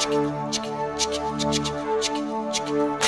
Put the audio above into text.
チキチキチキチキチキチキチキ